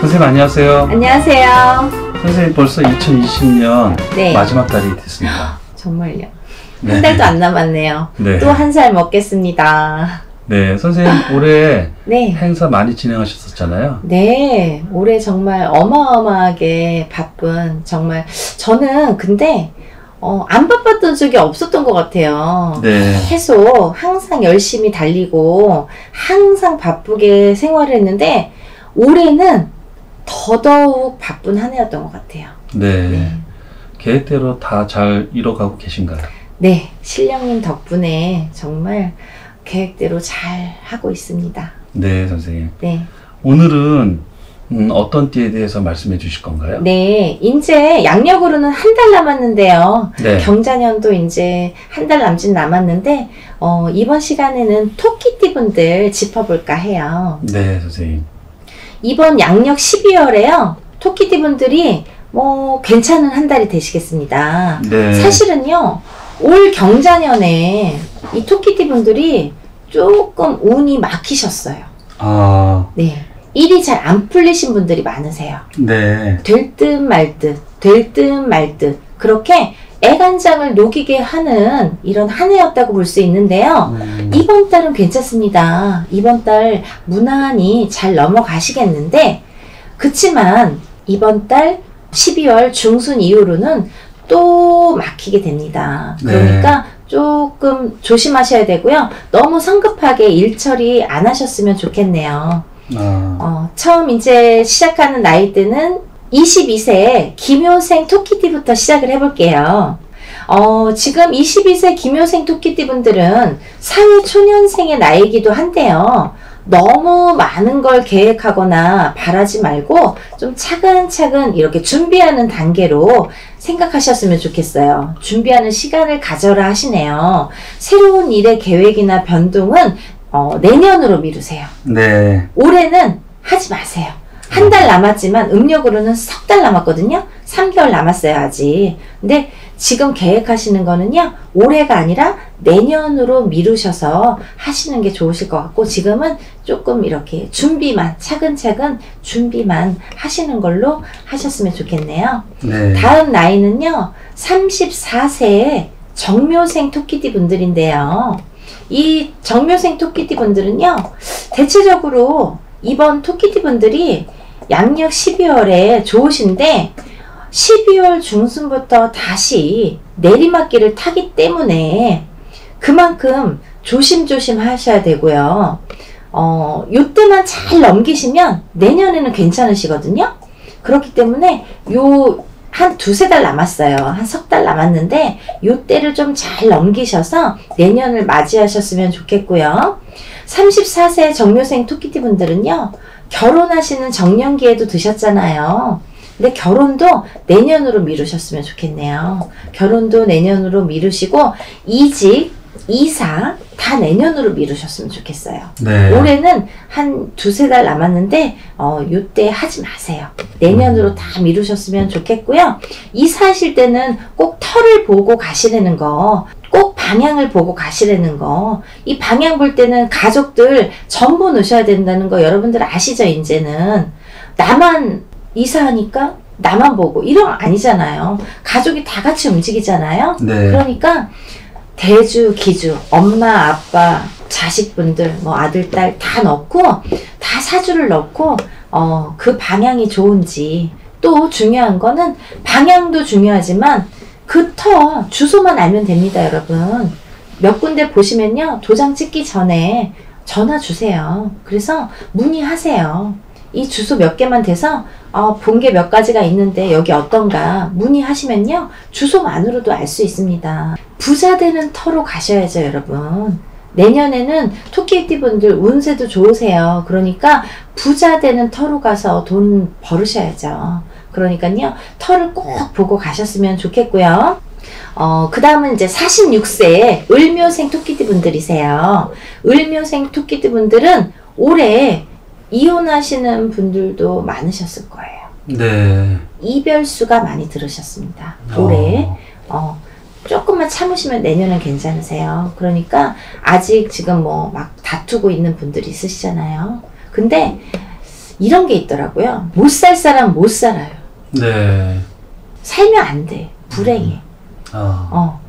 선생님 안녕하세요. 안녕하세요. 선생님 벌써 2020년 네. 마지막 달이 됐습니다. 정말요. 네. 한 달도 안 남았네요. 네. 또 한 살 먹겠습니다. 네, 선생님 올해 네. 행사 많이 진행하셨었잖아요. 네. 올해 정말 어마어마하게 바쁜, 정말, 저는 근데, 어, 안 바빴던 적이 없었던 것 같아요. 네. 계속 항상 열심히 달리고, 항상 바쁘게 생활을 했는데, 올해는 더더욱 바쁜 한 해였던 것 같아요. 네. 네. 계획대로 다 잘 이뤄가고 계신가요? 네, 신령님 덕분에 정말 계획대로 잘 하고 있습니다. 네, 선생님. 네. 오늘은 음, 어떤 띠에 대해서 말씀해 주실 건가요? 네, 이제 양력으로는 한 달 남았는데요. 네. 경자년도 이제 한 달 남짓 남았는데, 어, 이번 시간에는 토끼띠 분들 짚어볼까 해요. 네, 선생님. 이번 양력 12월에요. 토끼띠 분들이 뭐 괜찮은 한 달이 되시겠습니다. 네. 사실은요, 올 경자년에 이 토끼띠 분들이 조금 운이 막히셨어요. 아, 네. 일이 잘 안 풀리신 분들이 많으세요. 네. 될 듯 말 듯, 될 듯 말 듯. 그렇게 애간장을 녹이게 하는 이런 한 해였다고 볼 수 있는데요. 음, 이번 달은 괜찮습니다. 이번 달 무난히 잘 넘어가시겠는데, 그치만 이번 달 12월 중순 이후로는 또 막히게 됩니다. 네. 그러니까 조금 조심하셔야 되고요. 너무 성급하게 일 처리 안 하셨으면 좋겠네요. 아, 어, 처음 이제 시작하는 나이대는 22세 김효생 토끼띠부터 시작을 해볼게요. 어, 지금 22세 김효생 토끼띠 분들은 사회 초년생의 나이이기도 한데요. 너무 많은 걸 계획하거나 바라지 말고 좀 차근차근 이렇게 준비하는 단계로 생각하셨으면 좋겠어요. 준비하는 시간을 가져라 하시네요. 새로운 일의 계획이나 변동은 어, 내년으로 미루세요. 네. 올해는 하지 마세요. 한 달 남았지만 음력으로는 석 달 남았거든요. 3개월 남았어요, 아직. 근데 지금 계획하시는 거는요, 올해가 아니라 내년으로 미루셔서 하시는 게 좋으실 것 같고, 지금은 조금 이렇게 준비만, 차근차근 준비만 하시는 걸로 하셨으면 좋겠네요. 네. 다음 나이는요, 34세의 정묘생 토끼띠 분들인데요. 이 정묘생 토끼띠 분들은요, 대체적으로 이번 토끼띠 분들이 양력 12월에 좋으신데, 12월 중순부터 다시 내리막길을 타기 때문에 그만큼 조심조심 하셔야 되고요. 어, 요때만 잘 넘기시면 내년에는 괜찮으시거든요. 그렇기 때문에 요 한 두세 달 남았어요. 한 석 달 남았는데 요 때를 좀 잘 넘기셔서 내년을 맞이하셨으면 좋겠고요. 34세 정묘생 토끼띠 분들은요. 결혼하시는 정년기에도 드셨잖아요. 근데 결혼도 내년으로 미루셨으면 좋겠네요. 결혼도 내년으로 미루시고 이직, 이사 다 내년으로 미루셨으면 좋겠어요. 네. 올해는 한 두세 달 남았는데 어 요때 하지 마세요. 내년으로 다 미루셨으면 좋겠고요. 이사하실 때는 꼭 터를 보고 가시라는 거. 꼭 방향을 보고 가시라는 거. 이 방향 볼 때는 가족들 전부 넣으셔야 된다는 거 여러분들 아시죠, 이제는. 나만 이사하니까 나만 보고 이런 거 아니잖아요. 가족이 다 같이 움직이잖아요. 네. 그러니까 대주, 기주, 엄마, 아빠, 자식분들, 뭐 아들, 딸 다 넣고 다 사주를 넣고 어, 그 방향이 좋은지 또 중요한 거는 방향도 중요하지만 그 터 주소만 알면 됩니다, 여러분. 몇 군데 보시면요. 도장 찍기 전에 전화 주세요. 그래서 문의하세요. 이 주소 몇 개만 돼서 어, 본 게 몇 가지가 있는데 여기 어떤가 문의하시면요. 주소만으로도 알 수 있습니다. 부자 되는 터로 가셔야죠, 여러분. 내년에는 토끼띠 분들 운세도 좋으세요. 그러니까 부자 되는 터로 가서 돈 벌으셔야죠. 그러니까요, 터를 꼭 보고 가셨으면 좋겠고요. 어, 그 다음은 이제 46세 을묘생 토끼띠 분들이세요. 을묘생 토끼띠 분들은 올해 이혼하시는 분들도 많으셨을 거예요. 네. 이별수가 많이 들으셨습니다. 올해. 어, 어, 조금만 참으시면 내년은 괜찮으세요. 그러니까 아직 지금 뭐 막 다투고 있는 분들이 있으시잖아요. 근데 이런 게 있더라고요. 못 살 사람 못 살아요. 네. 살면 안 돼. 불행해. 아. 어.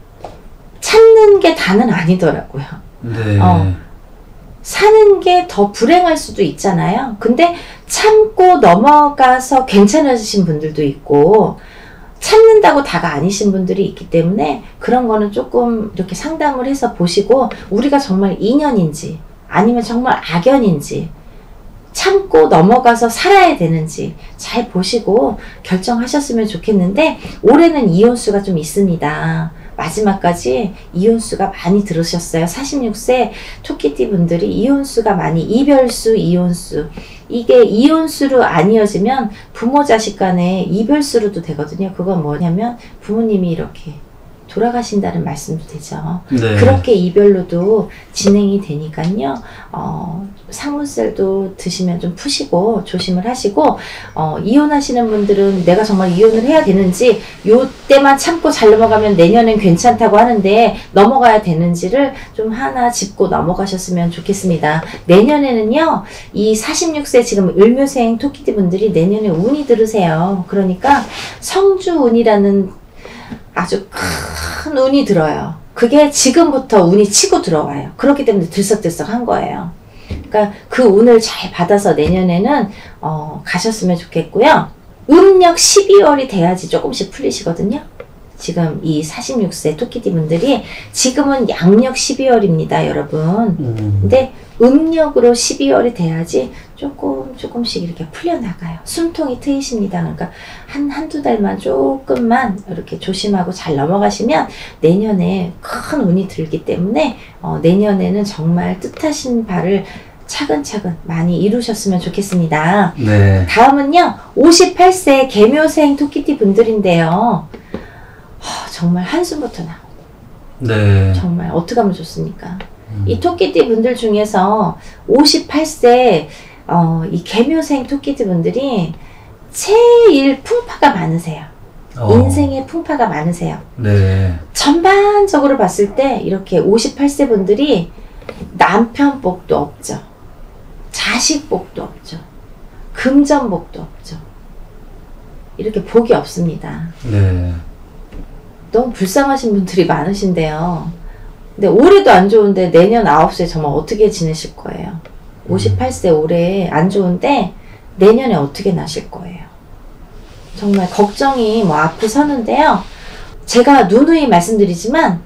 참는 게 다는 아니더라고요. 네. 어. 사는 게 더 불행할 수도 있잖아요. 근데 참고 넘어가서 괜찮으신 분들도 있고, 참는다고 다가 아니신 분들이 있기 때문에 그런 거는 조금 이렇게 상담을 해서 보시고, 우리가 정말 인연인지, 아니면 정말 악연인지, 참고 넘어가서 살아야 되는지 잘 보시고 결정하셨으면 좋겠는데, 올해는 이혼수가 좀 있습니다. 마지막까지 이혼수가 많이 들으셨어요. 46세 토끼띠 분들이 이혼수가 많이 이별수, 이혼수. 이게 이혼수로 아니어지면 부모 자식 간에 이별수로도 되거든요. 그건 뭐냐면 부모님이 이렇게 돌아가신다는 말씀도 되죠. 네. 그렇게 이별로도 진행이 되니까요. 어, 상문셀도 드시면 좀 푸시고 조심을 하시고 어, 이혼하시는 분들은 내가 정말 이혼을 해야 되는지 요 때만 참고 잘 넘어가면 내년엔 괜찮다고 하는데 넘어가야 되는지를 좀 하나 짚고 넘어가셨으면 좋겠습니다. 내년에는요. 이 46세 지금 을묘생 토끼띠 분들이 내년에 운이 들으세요. 그러니까 성주운이라는 아주 큰 운이 들어요. 그게 지금부터 운이 치고 들어와요. 그렇기 때문에 들썩들썩한 거예요. 그러니까 그 운을 잘 받아서 내년에는 어, 가셨으면 좋겠고요. 음력 12월이 돼야지 조금씩 풀리시거든요. 지금 이 46세 토끼띠 분들이 지금은 양력 12월입니다, 여러분. 음. 근데 음력으로 12월이 돼야지 조금 조금씩 이렇게 풀려나가요. 숨통이 트이십니다. 그러니까 한, 한두 달만 조금만 이렇게 조심하고 잘 넘어가시면 내년에 큰 운이 들기 때문에 어, 내년에는 정말 뜻하신 바를 차근차근 많이 이루셨으면 좋겠습니다. 네. 다음은요, 58세 개묘생 토끼띠 분들인데요. 허, 정말 한숨부터 나. 네. 정말 어떻게 하면 좋습니까? 음. 이 토끼띠 분들 중에서 58세 어, 이 개묘생 토끼띠 분들이 제일 풍파가 많으세요. 어. 인생에 풍파가 많으세요. 네. 전반적으로 봤을 때 이렇게 58세 분들이 남편 복도 없죠. 자식 복도 없죠. 금전 복도 없죠. 이렇게 복이 없습니다. 네. 너무 불쌍하신 분들이 많으신데요. 근데 올해도 안 좋은데 내년 9세 정말 어떻게 지내실 거예요? 58세 올해 안 좋은데 내년에 어떻게 나실 거예요? 정말 걱정이 뭐 앞에 서는데요. 제가 누누이 말씀드리지만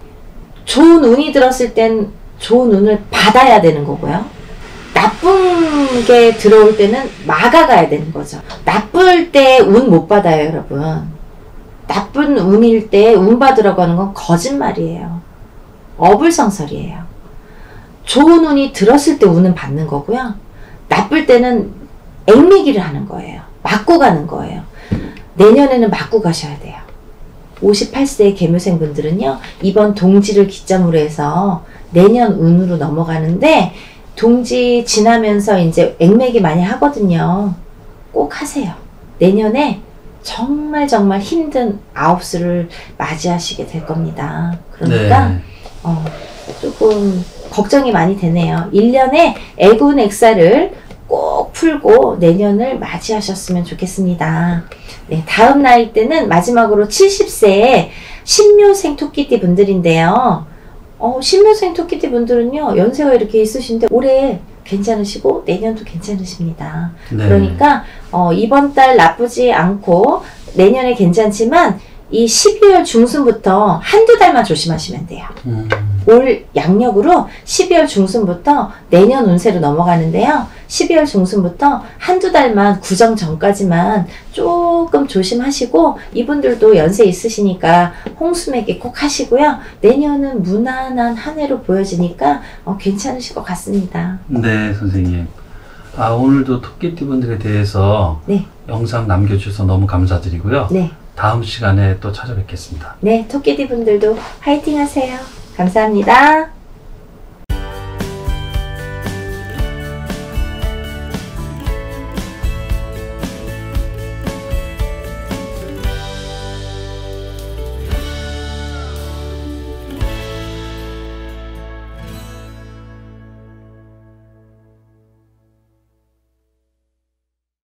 좋은 운이 들었을 땐 좋은 운을 받아야 되는 거고요. 나쁜 게 들어올 때는 막아가야 되는 거죠. 나쁠 때 운 못 받아요, 여러분. 나쁜 운일 때 운 받으라고 하는 건 거짓말이에요. 어불성설이에요. 좋은 운이 들었을 때 운은 받는 거고요. 나쁠 때는 앵미기를 하는 거예요. 맞고 가는 거예요. 내년에는 맞고 가셔야 돼요. 58세 개묘생 분들은요, 이번 동지를 기점으로 해서 내년 운으로 넘어가는데, 동지 지나면서 이제 앵매기 많이 하거든요. 꼭 하세요. 내년에 정말 정말 힘든 아홉수를 맞이하시게 될 겁니다. 그러니까, 네. 어, 조금 걱정이 많이 되네요. 1년에 애군 액사를 꼭 풀고 내년을 맞이하셨으면 좋겠습니다. 네, 다음 나이 때는 마지막으로 70세 신묘생 토끼띠 분들인데요. 어, 신묘생 토끼띠 분들은요, 연세가 이렇게 있으신데 올해 괜찮으시고 내년도 괜찮으십니다. 네. 그러니까 어, 이번 달 나쁘지 않고 내년에 괜찮지만 이 12월 중순부터 한두 달만 조심하시면 돼요. 음. 올 양력으로 12월 중순부터 내년 운세로 넘어가는데요. 12월 중순부터 한두 달만 구정 전까지만 조금 조심하시고 이분들도 연세 있으시니까 홍수매기 꼭 하시고요. 내년은 무난한 한 해로 보여지니까 어, 괜찮으실 것 같습니다. 네, 선생님. 아, 오늘도 토끼띠 분들에 대해서 네, 영상 남겨주셔서 너무 감사드리고요. 네, 다음 시간에 또 찾아뵙겠습니다. 네. 토끼디 분들도 화이팅 하세요. 감사합니다.